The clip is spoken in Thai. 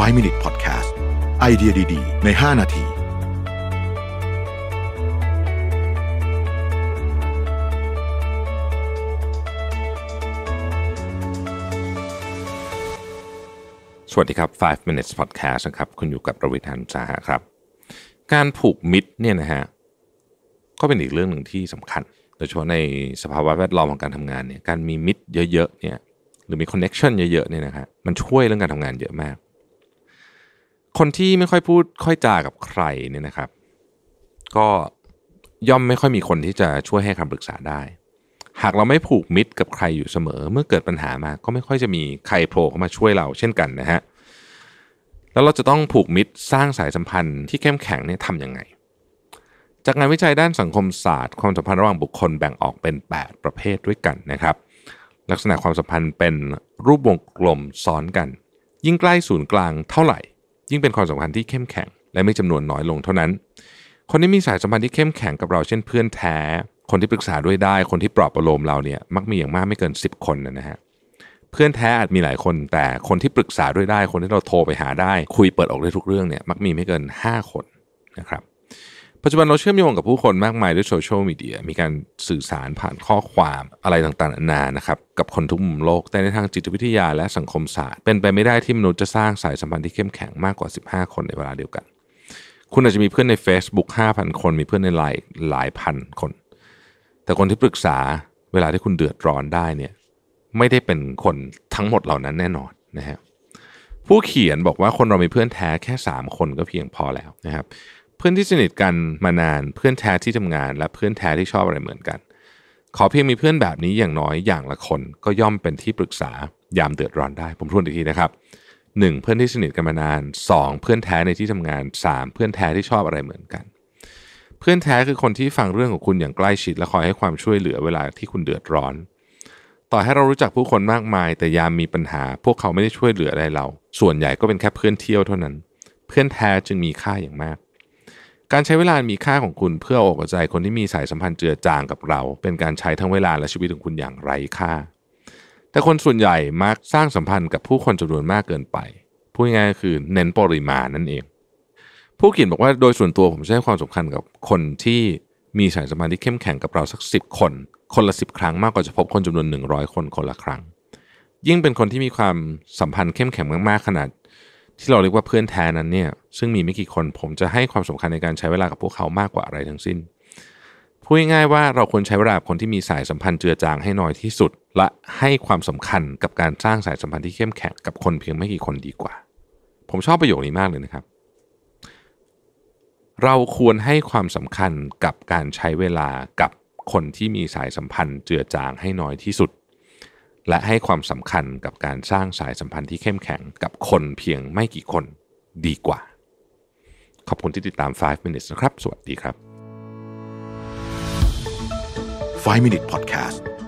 5 Minute Podcast ไอเดียดี ๆ ใน 5 นาทีสวัสดีครับ 5 minutes podcast นะครับ คุณอยู่กับประวิทยานุสาหะครับ การผูกมิตรเนี่ยนะฮะ ก็เป็นอีกเรื่องหนึ่งที่สำคัญ โดยเฉพาะในสภาวะแวดล้อมของการทำงานเนี่ย การมีมิตรเยอะๆ เนี่ย หรือมีคอนเน็ชันเยอะๆ เนี่ยนะฮะ มันช่วยเรื่องการทำงานเยอะมาก คนที่ไม่ค่อยพูดค่อยจากับใครเนี่ยนะครับ ก็ย่อมไม่ค่อยมีคนที่จะช่วยให้คำปรึกษาได้ หากเราไม่ผูกมิตรกับใครอยู่เสมอ เมื่อเกิดปัญหามาก็ไม่ค่อยจะมีใครโผล่เข้ามาช่วยเราเช่นกันนะฮะแล้วเราจะต้องผูกมิตรสร้างสายสัมพันธ์ที่เข้มแข็งเนี่ยทำยังไง จากงานวิจัยด้านสังคมศาสตร์ ความสัมพันธ์ระหว่างบุคคลแบ่งออกเป็น 8 ประเภทด้วยกันนะครับ ลักษณะความสัมพันธ์เป็นรูปวงกลมซ้อนกัน ยิ่งใกล้ศูนย์กลางเท่าไหร่ ยิ่งเป็นความสัมพันธ์ที่เข้มแข็ง และมีจำนวนน้อยลงเท่านั้น คนที่มีสายสัมพันธ์ที่เข้มแข็งกับเราเช่นเพื่อนแท้ คนที่ปรึกษาด้วยได้ คนที่ปลอบประโลมเราเนี่ยมักมีอย่างมากไม่เกิน 10 คนนะฮะเพื่อนแท้อาจมีหลายคน แต่คนที่ปรึกษาด้วยได้ คนที่เราโทรไปหาได้ คุยเปิดอกได้ทุกเรื่องเนี่ยมักมีไม่เกิน 5 คนนะครับ ปัจจุบันเราเชื่อมโยงกับผู้คนมากมายด้วยโซเชียลมีเดียมีการสื่อสารผ่านข้อความอะไรต่างๆนานานะครับ กับคนทุกมุมโลก แต่ในทางจิตวิทยาและสังคมศาสตร์ เป็นไปไม่ได้ที่มนุษย์จะสร้างสายสัมพันธ์ที่เข้มแข็งมากกว่า 15 คนในเวลาเดียวกัน คุณอาจจะมีเพื่อนใน Facebook 5,000 คนมีเพื่อนในไลน์หลายพันคน แต่คนที่ปรึกษาเวลาที่คุณเดือดร้อนได้เนี่ยไม่ได้เป็นคนทั้งหมดเหล่านั้นแน่นอนนะฮะผู้เขียนบอกว่าคนเรามีเพื่อนแท้แค่ 3 คนก็เพียงพอแล้วนะครับ พื่อนที่สนิทกันมานานเพื่อนแท้ที่ทำงาน และเพื่อนแท้ที่ชอบอะไรเหมือนกัน ขอเพียงมีเพื่อนแบบนี้อย่างน้อยอย่างละคนก็ย่อมเป็นที่ปรึกษายามเดือดร้อนได้ ผมทวนอีกทีนะครับ 1. เพื่อนที่สนิทกันมานาน 2. เพื่อนแท้ในที่ทำงาน 3. เพื่อนแท้ที่ชอบอะไรเหมือนกัน เพื่อนแท้คือคนที่ฟังเรื่องของคุณอย่างใกล้ชิดและคอยให้ความช่วยเหลือเวลาที่คุณเดือดร้อน ต่อให้เรารู้จักผู้คนมากมาย แต่ยามมีปัญหา พวกเขาไม่ได้ช่วยเหลืออะไรเรา ส่วนใหญ่ก็เป็นแค่เพื่อนเที่ยวเท่านั้น เพื่อนแท้จึงมีค่าอย่างมาก การใช้เวลามีค่าของคุณเพื่ออกใจคนที่มีสายสัมพันธ์เจือจางกับเรา เป็นการใช้ทั้งเวลาและชีวิตของคุณอย่างไร้ค่า แต่คนส่วนใหญ่มักสร้างสัมพันธ์กับผู้คนจำนวนมากเกินไป พูดง่ายๆคือเน้นปริมาณนั่นเอง ผู้เขียนบอกว่าโดยส่วนตัวผมให้ความสำคัญกับคนที่มีสายสัมพันธ์ที่เข้มแข็งกับเราสักสิบคน คนละสิบครั้งมากกว่าจะพบคนจำนวนหนึ่งร้อยคนคนละครั้ง ยิ่งเป็นคนที่มีความสัมพันธ์เข้มแข็งมากๆขนาด ที่เราเรียกว่าเพื่อนแท้นั้นเนี่ยซึ่งมีไม่กี่คนผมจะให้ความสำคัญในการใช้เวลากับพวกเขามากกว่าอะไรทั้งสิ้นพูดง่ายๆว่าเราควรใช้เวลาคนที่มีสายสัมพันธ์เจือจางให้น้อยที่สุด และให้ความสำคัญกับการสร้างสายสัมพันธ์ที่เข้มแข็งกับคนเพียงไม่กี่คนดีกว่า ผมชอบประโยคนี้มากเลยนะครับ เราควรให้ความสำคัญกับการใช้เวลากับคนที่มีสายสัมพันธ์เจือจางให้น้อยที่สุด และให้ความสำคัญกับการสร้างสายสัมพันธ์ที่เข้มแข็งกับคนเพียงไม่กี่คนดีกว่า ขอบคุณที่ติดตาม 5 minutes นะครับ สวัสดีครับ 5 Minute Podcast